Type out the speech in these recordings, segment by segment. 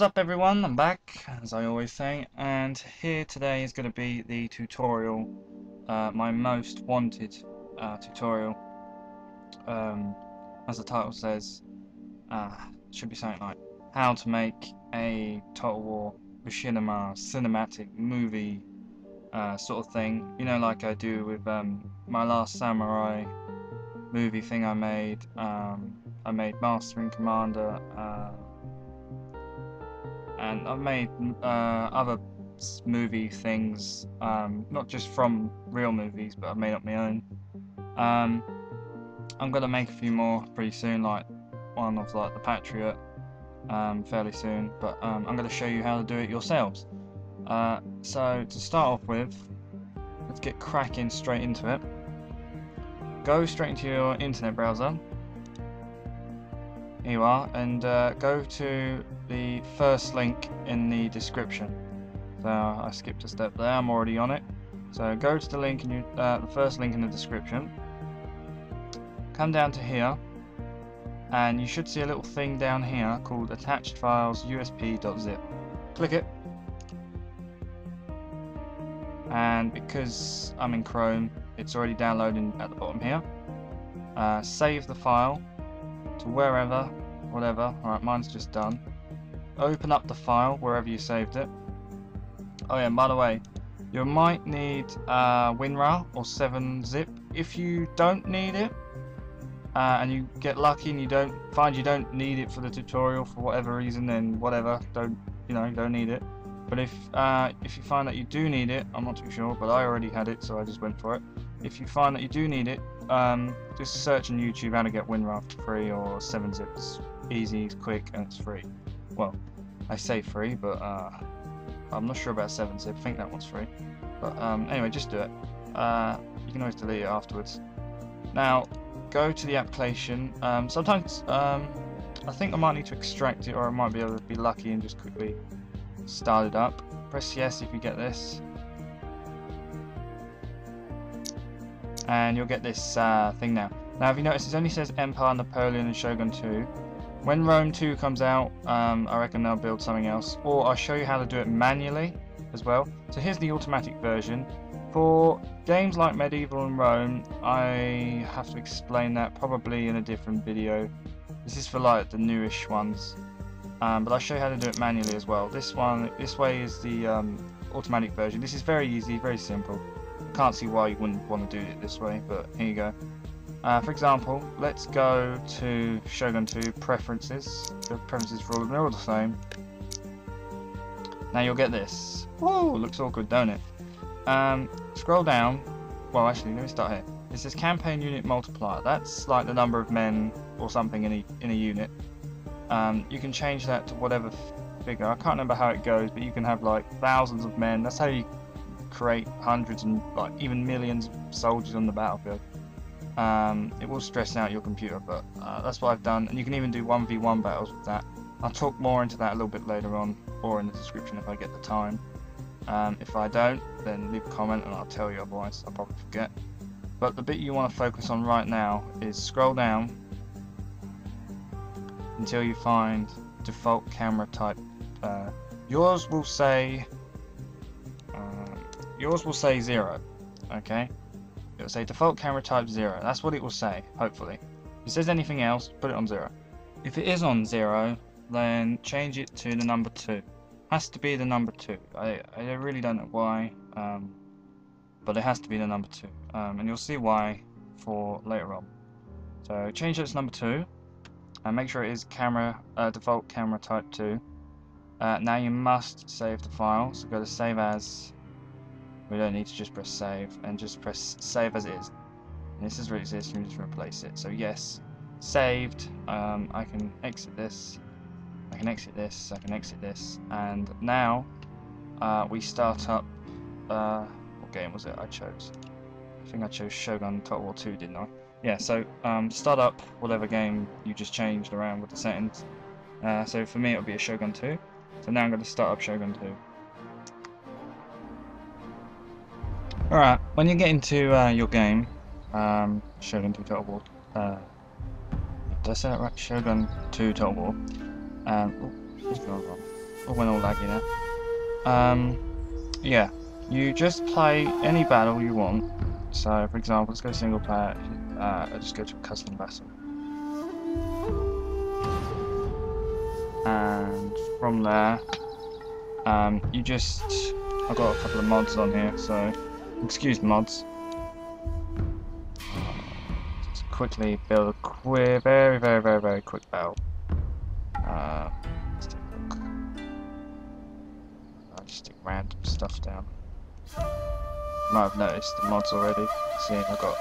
What's up everyone, I'm back, as I always say, and here today is going to be the tutorial, uh, my most wanted uh, tutorial. Um, as the title says, uh, should be something like how to make a Total War machinima cinematic movie uh, sort of thing. You know, like I do with um, my last Samurai movie thing I made. Um, I made Master and Commander. And I've made uh, other movie things, um, not just from real movies, but I've made up my own. Um, I'm gonna make a few more pretty soon, like one of like the Patriot, um, fairly soon. But um, I'm gonna show you how to do it yourselves. Uh, so to start off with, let's get cracking straight into it. Go straight into your internet browser. Here you are, and uh, go to the first link in the description. So I skipped a step there, I'm already on it. So go to the link in uh, the first link in the description. Come down to here, and you should see a little thing down here called attached files usp.zip. Click it. And because I'm in Chrome, it's already downloading at the bottom here. Uh, save the file to wherever, whatever. Alright, mine's just done open up the file wherever you saved it. Oh yeah, by the way, you might need uh, WinRAR or 7-zip. If you don't need it, uh, and you get lucky and you don't find you don't need it for the tutorial for whatever reason, then whatever, don't you know, don't need it. But if uh, if you find that you do need it, I'm not too sure, but I already had it, so I just went for it. If you find that you do need it, um, just search on YouTube how to get WinRAR for free or 7-zip. It's easy, it's quick, and it's free. Well, I say free, but uh, I'm not sure about 7-zip. I think that one's free. But um, anyway, just do it. Uh, you can always delete it afterwards. Now, go to the application. Um, sometimes um, I think I might need to extract it, or I might be able to be lucky and just quickly start it up. Press yes if you get this. And you'll get this uh, thing now. Now, if you notice, it only says Empire, Napoleon, and Shogun 2. When Rome 2 comes out, um, I reckon they'll build something else. Or I'll show you how to do it manually as well. So here's the automatic version. For games like Medieval and Rome, I have to explain that probably in a different video. This is for like the newish ones. Um, but I'll show you how to do it manually as well. This one, this way is the um, automatic version. This is very easy, very simple. Can't see why you wouldn't want to do it this way, but here you go. Uh, for example, let's go to Shogun 2 Preferences. The preferences for all are all the same. Now you'll get this. Whoa, looks all good, don't it? Um, scroll down. Well, actually, let me start here. It says Campaign Unit Multiplier. That's like the number of men or something in a, in a unit. Um, you can change that to whatever figure. I can't remember how it goes, but you can have like thousands of men. That's how you create hundreds and like even millions of soldiers on the battlefield. Um, it will stress out your computer, but uh, that's what I've done. And you can even do 1v1 battles with that. I'll talk more into that a little bit later on, or in the description if I get the time. Um, if I don't, then leave a comment and I'll tell you, otherwise I'll probably forget. But the bit you want to focus on right now is scroll down until you find default camera type. Uh, yours will say yours will say zero, okay? It will say default camera type 0. That's what it will say, hopefully. If it says anything else, put it on 0. If it is on 0, then change it to the number 2. Has to be the number 2. I, I really don't know why, um, but it has to be the number 2. Um, and you'll see why for later on. So change it to number 2, and make sure it is camera uh, default camera type 2. Uh, now you must save the file, so go to save as we don't need to just press save and just press save as is. And this is where it exists, you just replace it. So yes, saved. Um, I can exit this. I can exit this. I can exit this. And now uh, we start up. Uh, what game was it I chose? I think I chose Shogun Total War 2, didn't I? Yeah. So um, start up whatever game you just changed around with the settings. Uh, so for me, it would be a Shogun 2. So now I'm going to start up Shogun 2. Alright, when you get into uh, your game, um, Shogun 2 Total War, uh, did I say that right? Shogun 2 Total War, um, oh, what's going wrong? all went all laggy now. Um, yeah, you just play any battle you want. So, for example, let's go single player. Uh, I'll just go to a custom battle. And from there, um, you just... I've got a couple of mods on here, so excuse mods. Just quickly build a quick, very, very, very, very quick battle. Uh, let's take a look. I'll just stick random stuff down. Might have noticed the mods already. See, I've got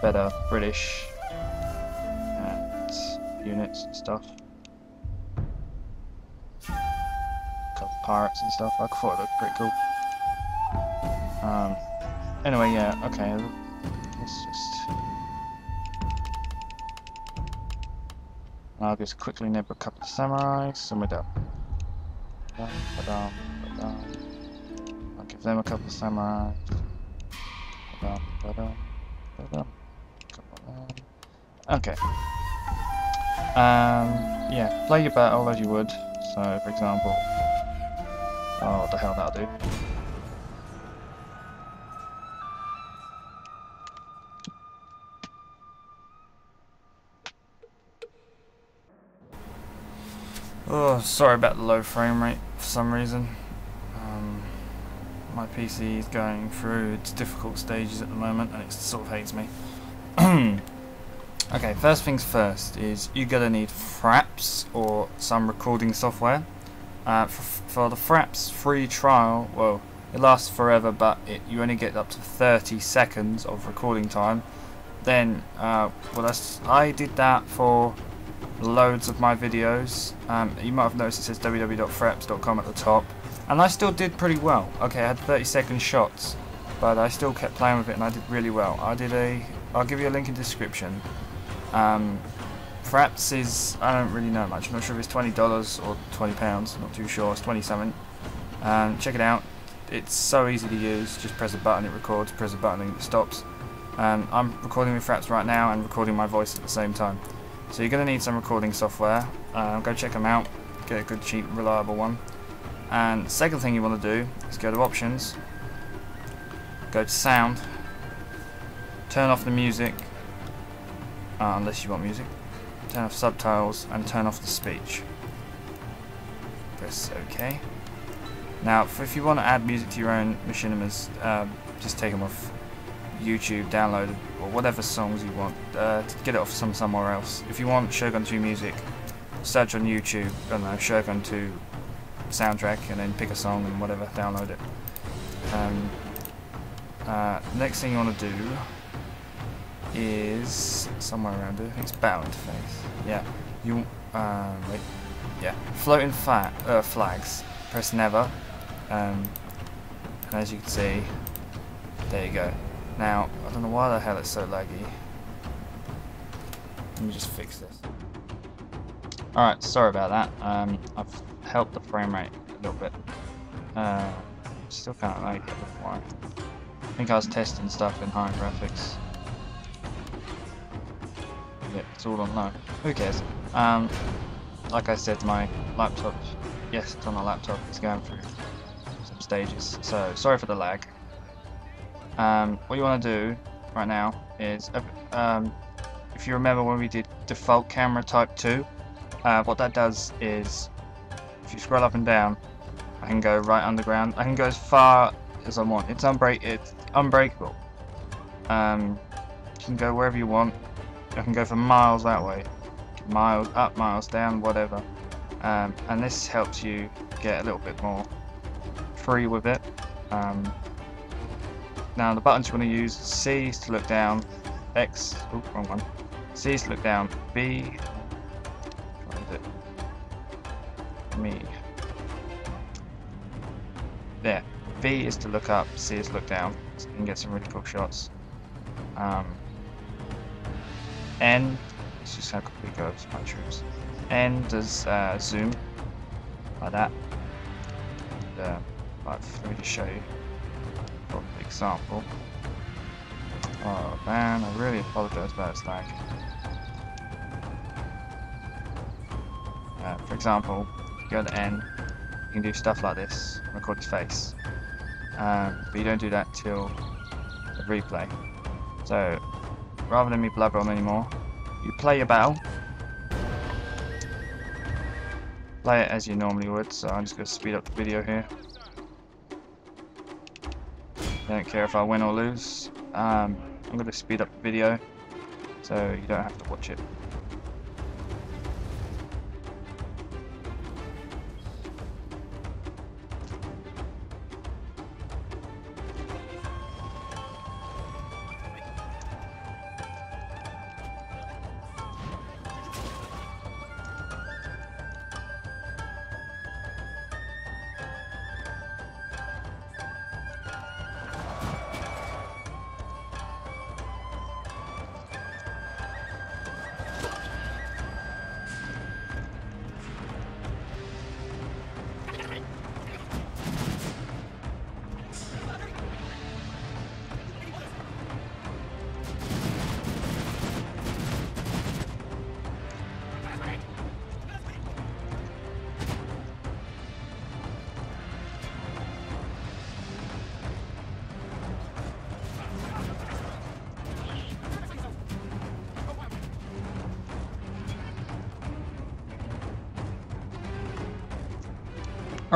better British and units and stuff. couple pirates and stuff. I thought it looked pretty cool. Um, anyway, yeah, okay. Let's just. I'll just quickly nib a couple of we're done. Ba-dum, ba-dum, I'll give them a couple of them. Okay. Um, yeah, play your battle as you would. So, for example, Oh, what the hell that'll do. Oh, sorry about the low frame rate for some reason. Um, my PC is going through its difficult stages at the moment and it sort of hates me. okay, first things first is you're going to need Fraps or some recording software. Uh, for, for, the Fraps free trial, well, it lasts forever, but it, you only get up to 30 seconds of recording time. Then, uh, well, I did that for loads of my videos. Um, you might have noticed it says www.fraps.com at the top, and I still did pretty well. Okay, I had 30 second shots, but I still kept playing with it, and I did really well. I did a. I'll give you a link in the description. Um, Fraps is, I don't really know much. I'm not sure if it's $20 or £20, not too sure. It's 20 something. Um, check it out. It's so easy to use. Just press a button, it records. Press a button, it stops. Um, I'm recording with Fraps right now and recording my voice at the same time. So you're going to need some recording software. Um, go check them out. Get a good, cheap, reliable one. And second thing you want to do is go to Options. Go to Sound. Turn off the music. Uh, unless you want music turn off subtitles, and turn off the speech. Press OK. Now, if you want to add music to your own machinimas, um, just take them off YouTube, download or whatever songs you want. Uh, to get it off some somewhere else. If you want Shogun 2 music, search on YouTube, I don't know, Shogun 2 soundtrack, and then pick a song and whatever, download it. Um, uh, next thing you want to do is somewhere around here. It's battle interface. Yeah. You um wait. Yeah. Floating flat uh, flags. Press never. Um and as you can see, there you go. Now, I don't know why the hell it's so laggy. Let me just fix this. Alright, sorry about that. Um, I've helped the frame rate a little bit. Uh, still of like it before. I think I was testing stuff in higher graphics it. It's all on low. Who cares? Um, like I said, my laptop, yes, it's on my laptop. It's going through some stages. So sorry for the lag. Um, what you want to do right now is, uh, um, if you remember when we did default camera type 2, uh, what that does is, if you scroll up and down, I can go right underground. I can go as far as I want. It's unbreak. It's unbreakable. Um, you can go wherever you want. I can go for miles that way, miles up, miles down, whatever. Um, and this helps you get a little bit more free with it. Um, now the buttons you want to use, C is to look down, X, oh, wrong one, C is to look down, B, find it, me, there, B is to look up, C is to look down, so you can get some really cool shots. Um, N, let's just how quickly goes my troops. N does uh, zoom, like that. And, uh, let me just show you example. Oh man, I really apologize about this lag. Uh, for example, you go to N, you can do stuff like this, record his face. Um, but you don't do that till the replay. So, rather than me blubber on anymore, you play your battle. Play it as you normally would, so I'm just going to speed up the video here. Don't care if I win or lose. Um, I'm going to speed up the video so you don't have to watch it.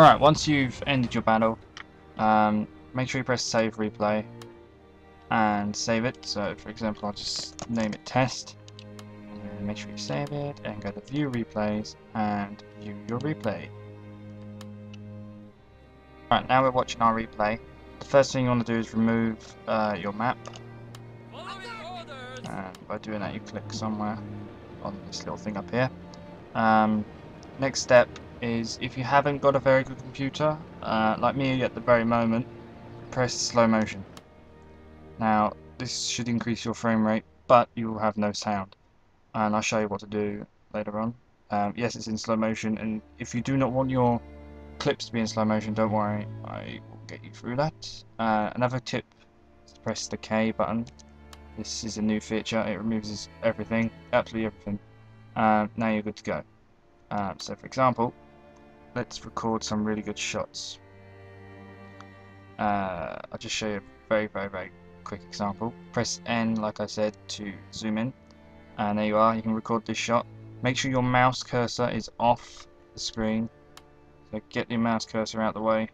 Alright, once you've ended your battle, um, make sure you press save replay and save it. So, for example, I'll just name it test. And make sure you save it and go to view replays and view your replay. Alright, now we're watching our replay. The first thing you want to do is remove uh, your map. And by doing that, you click somewhere on this little thing up here. Um, next step is if you haven't got a very good computer, uh, like me at the very moment, press slow motion. Now, this should increase your frame rate, but you will have no sound. And I'll show you what to do later on. Um, yes, it's in slow motion, and if you do not want your clips to be in slow motion, don't worry, I will get you through that. Uh, another tip is to press the K button. This is a new feature, it removes everything, absolutely everything. Um, now you're good to go. Um, so for example, let's record some really good shots. Uh, I'll just show you a very, very, very quick example. Press N, like I said, to zoom in. And there you are, you can record this shot. Make sure your mouse cursor is off the screen. So get your mouse cursor out the way.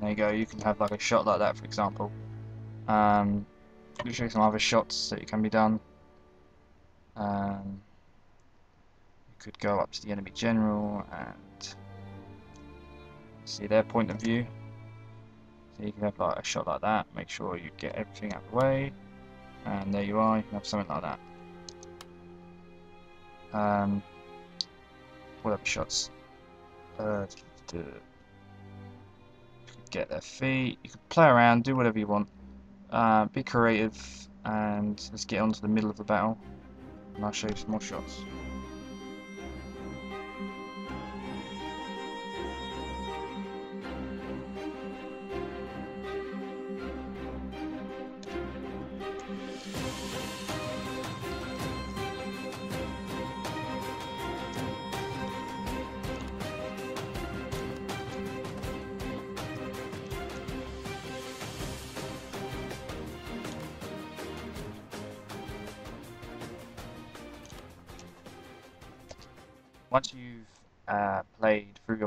There you go, you can have like a shot like that, for example. Um, let show you some other shots that can be done. Um, you could go up to the enemy general and see their point of view. So you can have like a shot like that, make sure you get everything out of the way, and there you are, you can have something like that. Um, whatever shots. Uh, get their feet, you can play around, do whatever you want. Uh, be creative, and let's get on to the middle of the battle, and I'll show you some more shots.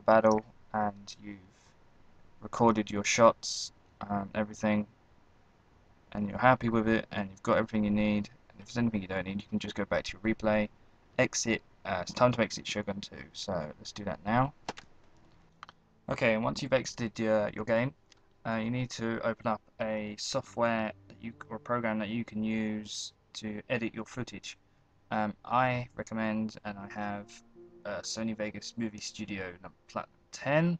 Battle and you've recorded your shots and everything and you're happy with it and you've got everything you need and if there's anything you don't need you can just go back to your replay exit uh, it's time to exit Shogun 2 so let's do that now. Okay and once you've exited your, your game uh, you need to open up a software you or a program that you can use to edit your footage. Um, I recommend and I have uh, Sony Vegas Movie Studio Platinum 10.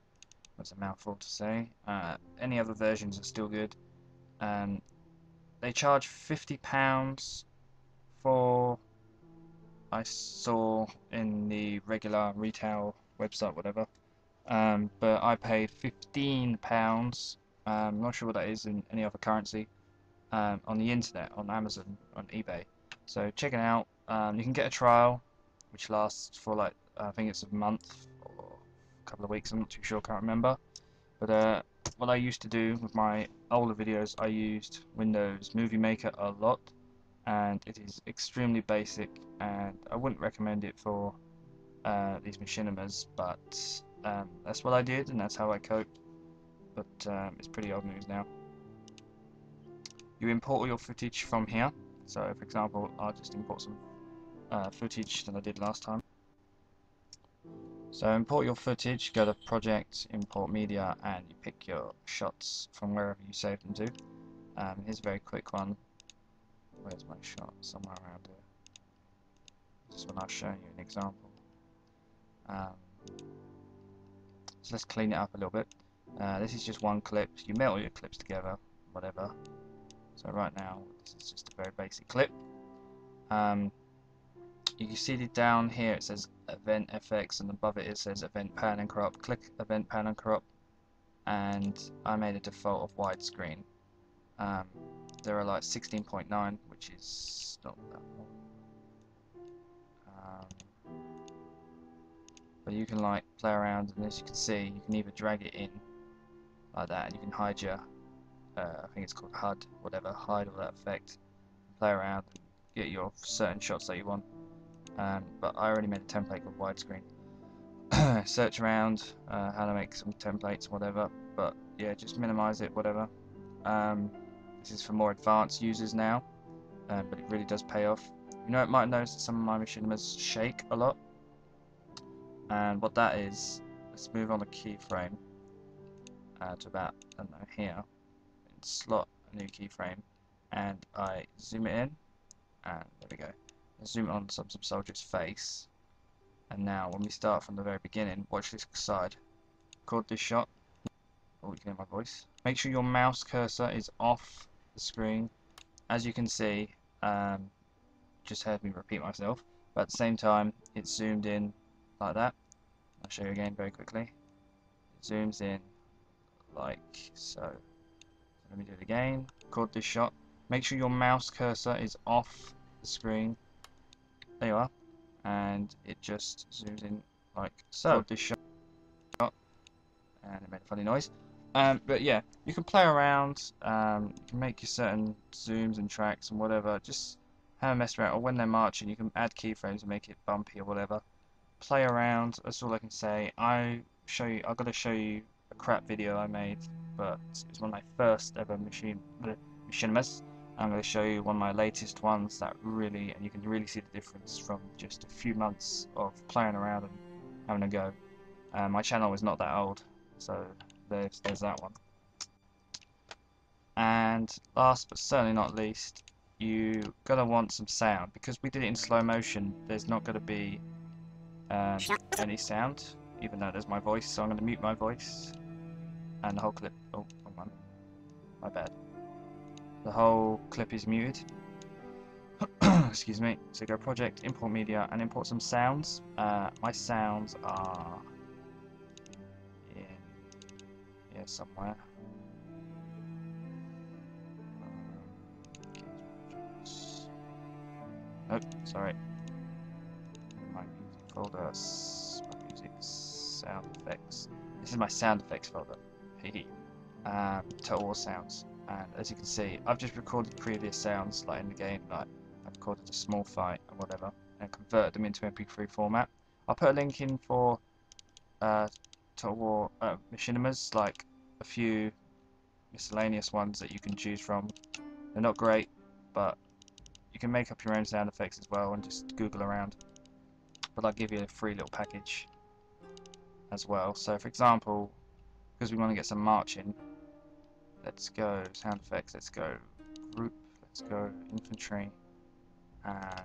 That's a mouthful to say. Uh, any other versions are still good. Um, they charge £50 for, I saw in the regular retail website, whatever. Um, but I paid £15, I'm not sure what that is in any other currency, um, on the internet, on Amazon, on eBay. So check it out. Um, you can get a trial, which lasts for like I think it's a month or a couple of weeks. I'm not too sure, can't remember. But uh, what I used to do with my older videos, I used Windows Movie Maker a lot, and it is extremely basic, and I wouldn't recommend it for uh, these machinimas, but um, that's what I did, and that's how I coped. But um, it's pretty old news now. You import all your footage from here. So, for example, I'll just import some uh, footage that I did last time. So import your footage, go to Project, Import Media, and you pick your shots from wherever you saved them to. Um, here's a very quick one. Where's my shot? Somewhere around here. This is when I'll show you an example. Um, so let's clean it up a little bit. Uh, this is just one clip. You melt all your clips together, whatever. So right now, this is just a very basic clip. Um, you can see down here it says event FX and above it it says event pan and crop click event pan and crop and I made a default of widescreen. Um, there are like 16.9 which is not that one um, but you can like play around and as you can see you can either drag it in like that and you can hide your uh, I think it's called HUD whatever hide all that effect. Play around get your certain shots that you want um, but I already made a template called widescreen. Search around uh, how to make some templates, whatever. But yeah, just minimize it, whatever. Um, this is for more advanced users now, um, but it really does pay off. You know, it might notice that some of my machinimas shake a lot, and what that is, let's move on the keyframe uh, to about I don't know here, and slot a new keyframe, and I zoom it in, and there we go zoom on some, some soldier's face. And now, when we start from the very beginning, watch this side. Record this shot. Oh, you can hear my voice. Make sure your mouse cursor is off the screen. As you can see, um, just heard me repeat myself, but at the same time, it's zoomed in like that. I'll show you again very quickly. It zooms in like so. so. Let me do it again. Record this shot. Make sure your mouse cursor is off the screen there you are. And it just zooms in like so. This shot, and it made a funny noise. Um, but yeah, you can play around. Um, you can make your certain zooms and tracks and whatever. Just have a mess around. Or when they're marching, you can add keyframes and make it bumpy or whatever. Play around. That's all I can say. I show you. I've got to show you a crap video I made, but it's one of my first ever machine machinimas. I'm going to show you one of my latest ones that really, and you can really see the difference from just a few months of playing around and having a go. Uh, my channel is not that old, so there's, there's that one. And last but certainly not least, you're going to want some sound because we did it in slow motion. There's not gonna be um, any sound, even though there's my voice. So I'm gonna mute my voice and the whole clip. Oh. My bad the whole clip is muted. Excuse me. So go project, import media, and import some sounds. Uh, my sounds are in here somewhere. Um, oh, sorry. My music folder, my music sound effects. This is my sound effects folder. Hee um, Total sounds and as you can see I've just recorded previous sounds like in the game like I've recorded a small fight and whatever and converted them into MP3 format. I'll put a link in for uh, Total War uh, machinimas like a few miscellaneous ones that you can choose from. They're not great but you can make up your own sound effects as well and just google around. But I'll give you a free little package as well. So for example because we want to get some marching Let's go sound effects. Let's go group. Let's go infantry and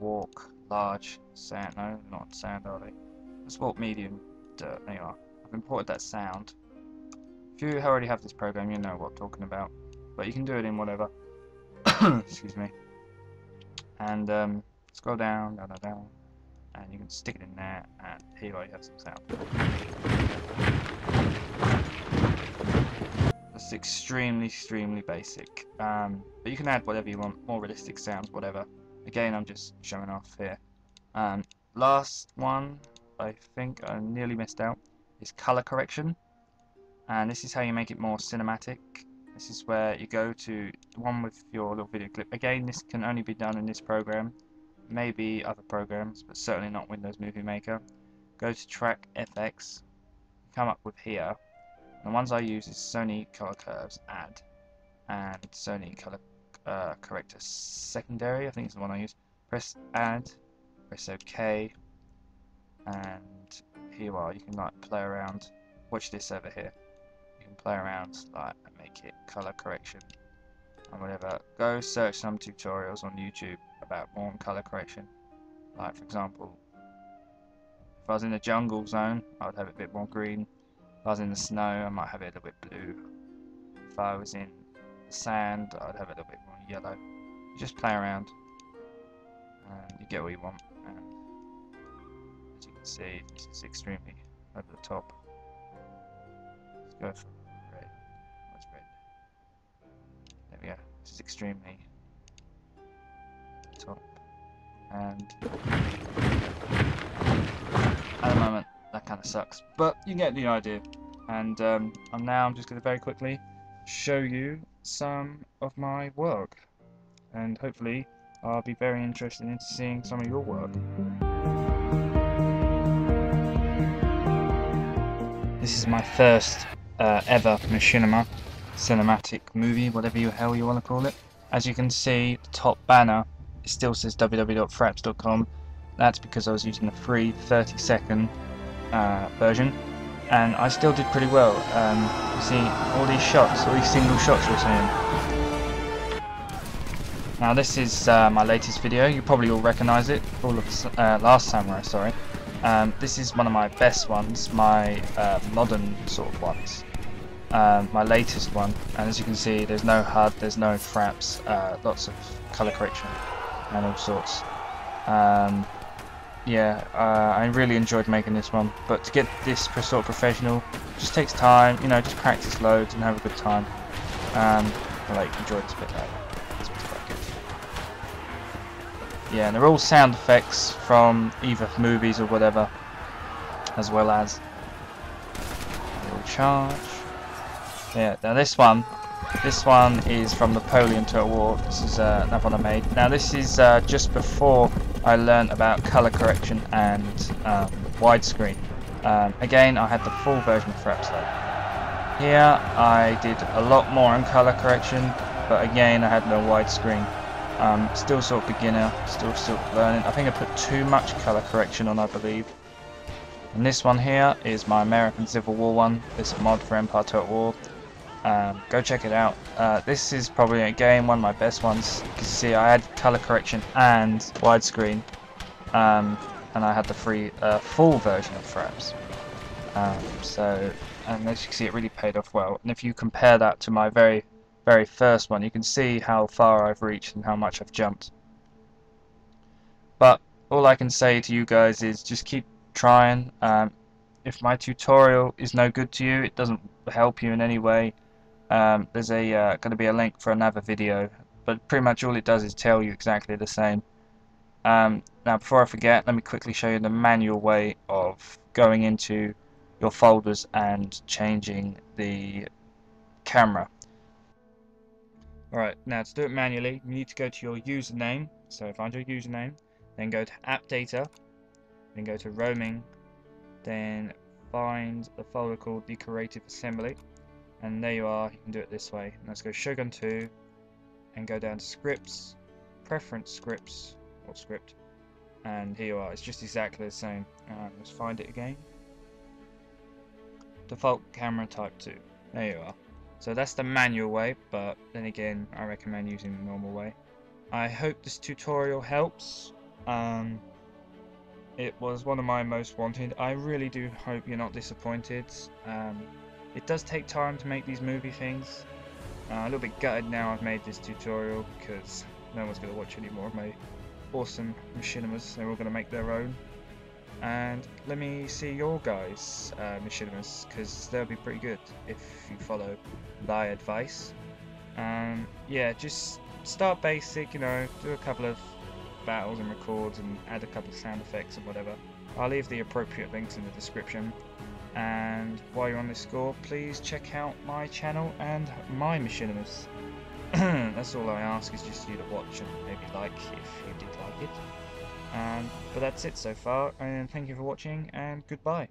walk large sand. No, not sand, are they? Let's walk medium dirt. There you are. I've imported that sound. If you already have this program, you know what I'm talking about. But you can do it in whatever. Excuse me. And um, scroll down, down, down, down, and you can stick it in there. And here you have some sound. It's extremely, extremely basic. Um, but you can add whatever you want, more realistic sounds, whatever. Again, I'm just showing off here. Um, last one, I think I nearly missed out, is color correction. And this is how you make it more cinematic. This is where you go to one with your little video clip. Again, this can only be done in this program. Maybe other programs, but certainly not Windows Movie Maker. Go to Track FX, come up with here. The ones I use is Sony Color Curves Add and Sony Color uh, Corrector Secondary. I think is the one I use. Press Add, press OK, and here you are. You can like play around. Watch this over here. You can play around like and make it color correction and whatever. Go search some tutorials on YouTube about more color correction. Like for example, if I was in the jungle zone, I would have it a bit more green. If I was in the snow, I might have it a little bit blue. If I was in the sand, I'd have it a little bit more yellow. You just play around, and you get what you want. And as you can see, this is extremely over the top. Let's go for red. What's red? There we go. This is extremely top. And at the moment, that kind of sucks. But you get the idea. And um, I'm now I'm just going to very quickly show you some of my work. And hopefully I'll be very interested in seeing some of your work. This is my first uh, ever machinima cinematic movie, whatever you hell you want to call it. As you can see, the top banner it still says www.fraps.com. That's because I was using the free 30 second uh, version and I still did pretty well. Um, you see all these shots, all these single shots you're seeing. Now this is uh, my latest video, you probably all recognise it, all of uh, Last Samurai, sorry. Um, this is one of my best ones, my uh, modern sort of ones. Um, my latest one, and as you can see there's no HUD, there's no fraps, uh, lots of colour correction and all sorts. Um, yeah, uh, I really enjoyed making this one, but to get this sort of professional just takes time, you know, just practice loads and have a good time. Um, I like enjoy this bit though. This bit's quite good. Yeah, and they're all sound effects from either movies or whatever, as well as little charge. Yeah, now this one, this one is from Napoleon Total War. This is uh, another one I made. Now this is uh, just before I learned about color correction and um, widescreen. Um, again, I had the full version of Fraps though. Here, I did a lot more on color correction, but again, I had no widescreen. Um, still sort of beginner, still still learning. I think I put too much color correction on, I believe. And this one here is my American Civil War one. This mod for Empire Total War. Um, go check it out. Uh, this is probably again one of my best ones. You can see I had color correction and widescreen, um, and I had the free uh, full version of Fraps. Um, so, and as you can see, it really paid off well. And if you compare that to my very, very first one, you can see how far I've reached and how much I've jumped. But all I can say to you guys is just keep trying. Um, if my tutorial is no good to you, it doesn't help you in any way, um, there's a uh, going to be a link for another video but pretty much all it does is tell you exactly the same. Um, now before I forget let me quickly show you the manual way of going into your folders and changing the camera. Alright now to do it manually you need to go to your username. So find your username then go to app data then go to roaming then find the folder called the creative assembly and there you are, you can do it this way. Let's go Shogun 2 and go down to scripts, preference scripts, or script, and here you are, it's just exactly the same. Uh, let's find it again. Default camera type 2, there you are. So that's the manual way, but then again, I recommend using the normal way. I hope this tutorial helps. Um, it was one of my most wanted. I really do hope you're not disappointed. Um, it does take time to make these movie things. Uh, a little bit gutted now I've made this tutorial because no one's going to watch any more of my awesome machinimas. They're all going to make their own. And let me see your guys' uh, machinimas because they'll be pretty good if you follow my advice. Um, yeah, just start basic, you know, do a couple of battles and records and add a couple of sound effects and whatever. I'll leave the appropriate links in the description. And while you're on this score, please check out my channel and my machinimas. that's all I ask is just you to watch and maybe like if you did like it. Um, but that's it so far, and thank you for watching, and goodbye.